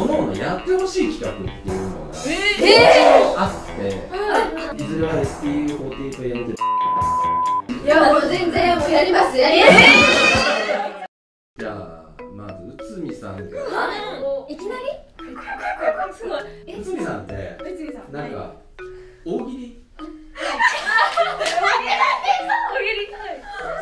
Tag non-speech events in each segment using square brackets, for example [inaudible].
おのおのやってほしい企画っていうのがえーあって、えーいずれは STU48 やっていやもう全然もうやりますやりますえーじゃあまず内海さんがいきなりすごい内海さんってなんか大喜利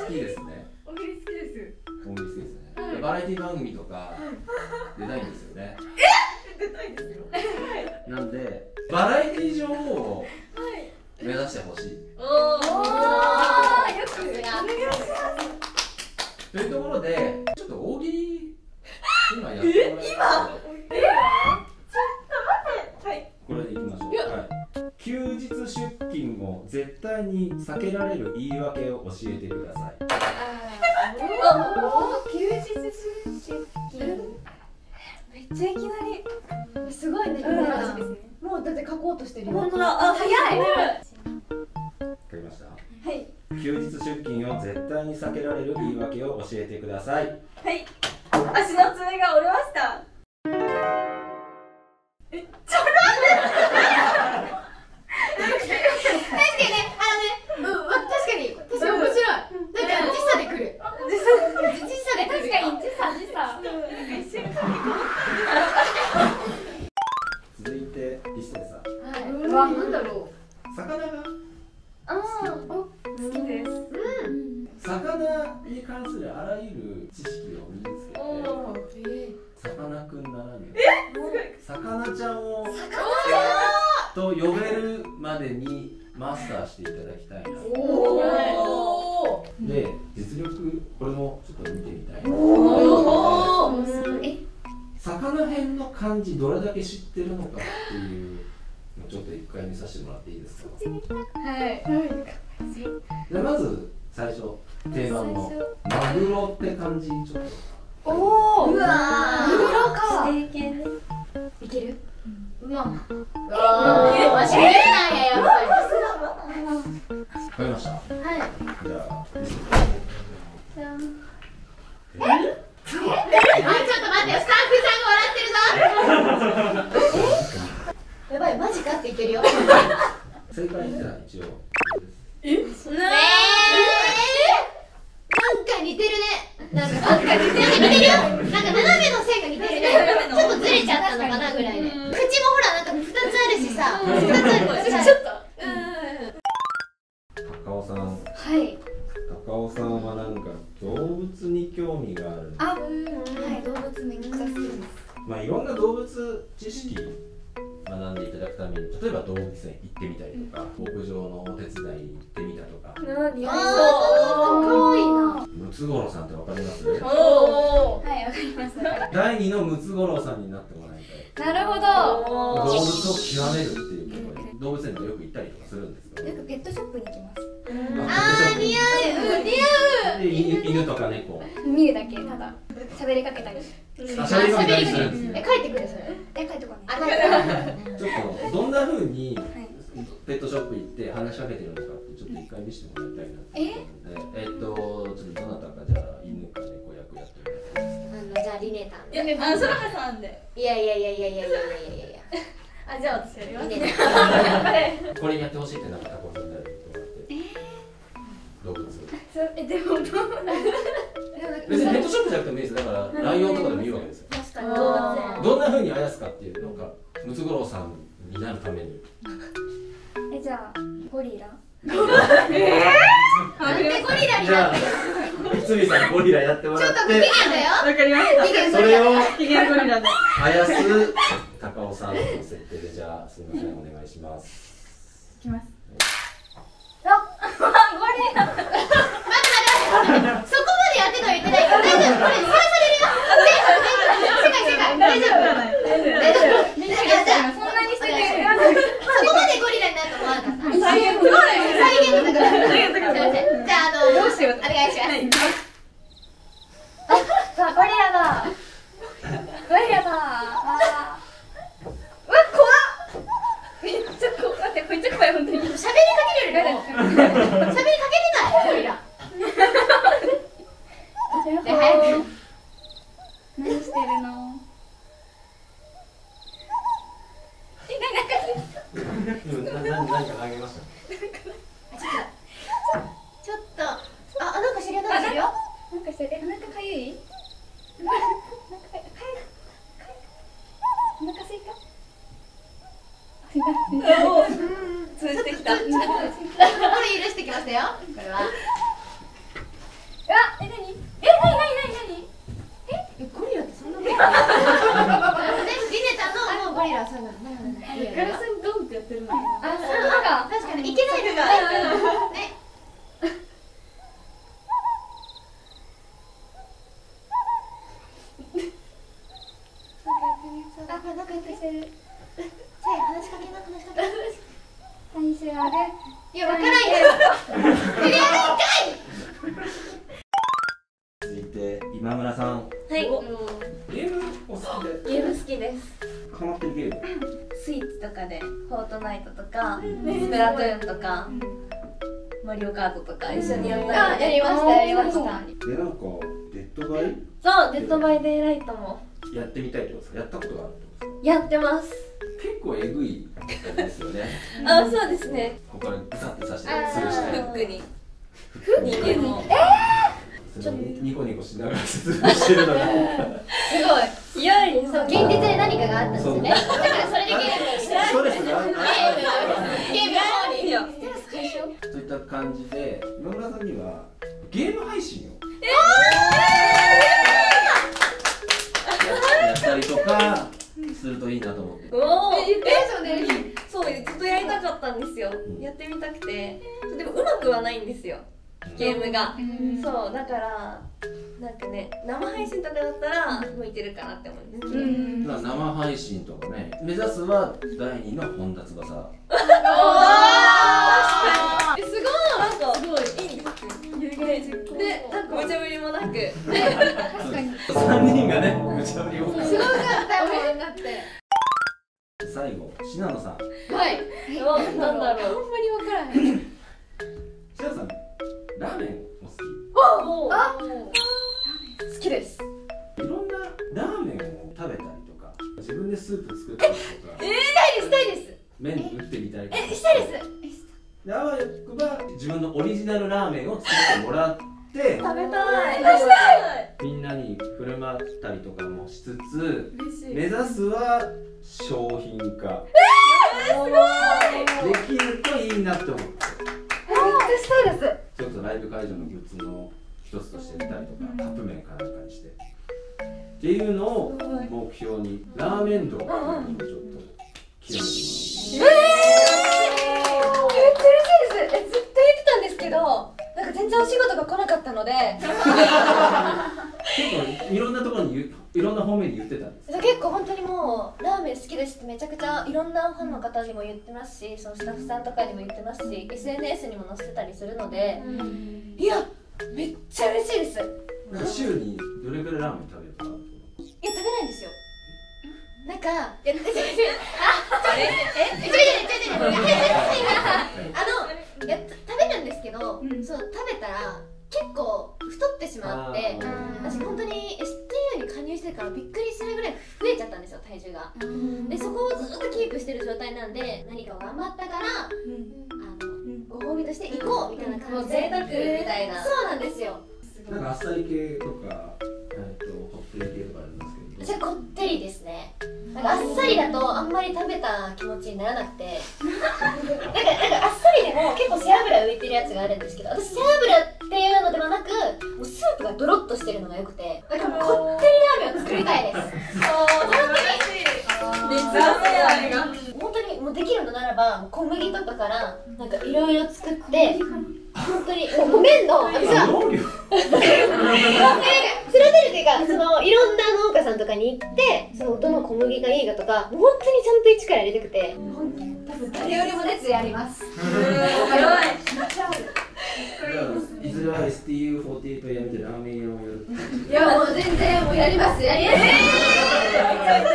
好きですねおぎり好きです大喜利好きですねバラエティ番組とか出たいんなんでバラエティ女王を目指してほしい。おおよくするなというところでちょっと大喜利今やってもらえますはい。これでいきましょう、はい、休日出勤を絶対に避けられる言い訳を教えてください。お休日出勤？めっちゃいきなり。すごいね。うんもうだって書こうとしてるよ。本当だ。あ早い。わかりました。はい。休日出勤を絶対に避けられる言い訳を教えてください。はい。足の爪が折れましたに関するあらゆる知識を身につけてえさかなクンならぬすごいさかなちゃんをと呼べるまでにマスターしていただきたいなおで実力これもちょっと見てみたいなおーえ、魚編の漢字どれだけ知ってるのかっていうのちょっと一回見させてもらっていいですかはいでまず最初定番のマグロって漢字ちょっと。おおうわーマグロか。経験ねいける？まああー、間違えないや、やっぱわか。りましたりはいじゃあ見せてじゃんえあ、ちょっと待ってよ、スタッフさんが笑ってるぞえやばい、マジかって言ってるよ正解じゃあ一応えー、なんか似てるね。なんかなんか似てるよ。なんか斜めの線が似てるね。ちょっとずれちゃったのかなぐらいで。口もほらなんか二つあるしさ。二つあるしちょっと。高尾さん。はい。高尾さんはなんか動物に興味があるあはい動物めっちゃ好きですまあいろんな動物知識学んでいただくために例えば動物園行ってみたりとか牧場のお手伝いに行ってみたとか。何？あーかわいいな。ムツゴロウさんってわかります？おおはいわかります。第二のムツゴロウさんになってもらいたいなるほど。動物を極めるっていうことで動物園とかよく行ったりとかするんですけど。よくペットショップに行きます。あー似合う。う。ん似合で犬犬とか猫。見るだけただ喋りかけたり。あしゃべりかけたりするんですの、じゃあリネタンいやあそらはさんで。いやいやいやいやいやいやいやいや。い [laughs] やあじゃあ私やります。これにやってほしいってなんかってもらって。動物えでもどう？別にペットショップじゃなくてもいいですだからライオンとかでもいいわけですよ。確かに。あ動物どんな風にあやすかっていうのがムツゴロウさんになるために。えじゃあゴリラ？[laughs] なんでゴリラになって内海さんゴリラやってもらっちょっと不機嫌てだよわかりました。それを機嫌ゴリラで。あやす高尾さんの設定でじゃあすみませんお願いしますいきます。ゴリラそこまでやってとは言ってないけど大丈夫これさらされるよ世界世界大丈夫大丈夫びっくりしたそんなにしてくれるそこまでゴリラになると思わなかった再現再現度だから再現度だからすいませんじゃああのどうしようお願いしますあゴリラだゴリラだあーうわ怖っめっちゃ怖い待ってめっちゃ怖い本当に喋りかけるよりも喋りかけれないゴリラで早く何してるの通じてきたうわこれ許してきましたよ。これは。え何えなになになにえゴリラってそんなことないねリネタのもうゴリラはそうなのガラスにドンってやってるのああそうか。確か。にいけないのがねあこれなんか。やってるさあゲームスイッチとかでフォートナイトとかスプラトゥーンとかマリオカートとか一緒にやったり。あやりましたやりました。でなんかデッドバイ？そうデッドバイデイライトも。やってみたいってことですか？やったことがあるってことですか？やってます。結構えぐいですよね。あそうですね。ここからグサッて刺してあーすぐしフてックに。人間もそれにニコニコしながら説明してるのが。[laughs] すごいそう現実で何かがあったんですよねだからそれでゲームしストレスがあるゲームゲームの方に。いやそういった感じで今村さんにはゲーム配信を。やったりとかするといいなと思って。おお言ってそうずっとやりたかったんですよ。ん。やってみたくて。でもうまくはないんですよ。ゲームが。うん。そうだからなんかね生配信とかだったら向いてるかなって思うんです。けど、ん。まあ生配信とかね目指すは第二の本田翼。えすごい。なんかすごい。いいんですでなんか無茶ぶりもなく。確かに。3人がね無茶ぶりをすごかった。もんだって最後信濃さん。はい。おなんだろう。ほんまにわからへん。[laughs] 信濃さんラーメンお好き？おあ好きです。いろんなラーメンを食べたりとか自分でスープ作ったりとか。したいですしたいです。麺打ってみたりとか。えしたいです。であわよくば自分のオリジナルラーメンを作ってもらって。食べたい。出したい。みんなに振る舞ったりとかもしつつ目指すは商品化。すごい。できるといいなって思って。めっちゃしたいです。ちょっとライブ会場のグッズの一つとしてみたりとかカップ麺かなんかにして。っていうのを目標にラーメン道っていうのをちょっと極めてもらえー、めっちゃ嬉しいです。えずっと言ってたんですけどなんか全然お仕事が来なかったので。結構いろんなところにいろんな方面に言ってたんです結構本当にもうラーメン好きですってめちゃくちゃいろんなファンの方にも言ってますしそのスタッフさんとかにも言ってますし SNS にも載せてたりするのでいやめっちゃ嬉しいです。週にどれくらいラーメン食べるとかあるんですか食べないんですよ。なんかいや違う違うあれえ違う違う違う。違うあのいや食べるんですけど、そう食べたら結構太ってしまって私本当に STU に加入してからびっくりするぐらい増えちゃったんですよ体重が。でそこをずっとキープしてる状態なんで何かを頑張ったからあのご褒美として行こうみたいな感じで。もう贅沢みたいなそうなんですよ。なんかあっさり系とか、えっとこってり系とかあるんですけど。私はこってりですね。なんかあっさりだとあんまり食べた気持ちにならなくて。なんかなんかあっさりでも結構背脂浮いてるやつがあるんですけど私背脂っていうのではなくもうスープがドロッとしてるのがよくて。なんかもうこってりラーメンを作りたいです。熱ラ愛が本当にもうできるのならば小麦とかからなんかいろいろ作って本当に [laughs] もう麺の私は農業なんか育てるっていうかそのいろんな農家さんとかに行ってそのどの小麦がいいかとかもう本当にちゃんと一から入れたくて。多分誰よりも熱意あります。い。ずれは STU48 やめてラーメン屋をやる。いやもう全然もうやります。やりますえー、[laughs] こ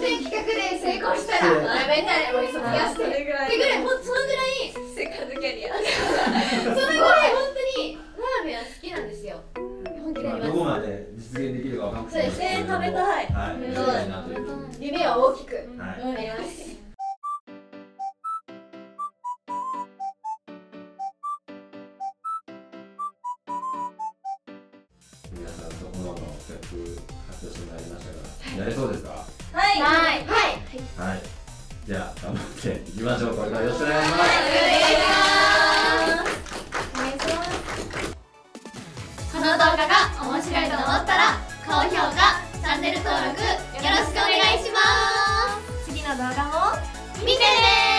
の、ね、企画で成功したらやめたらもう卒業してってぐらいほんそのぐらいセカンドキャリアそのぐらい本当にラーメンは好きなんですよ本気でどこまで実現できるかわかんないそう。ですね食べたいはい、い夢は大きくはいやります皆さんとこの曲発表してまいりましたが、やれそうですか？はい。はいはい。じゃあ頑張っていきましょう。これからよろしくお願いします。お願いします。この動画が面白いと思ったら高評価チャンネル登録よろしくお願いします次の動画も見てね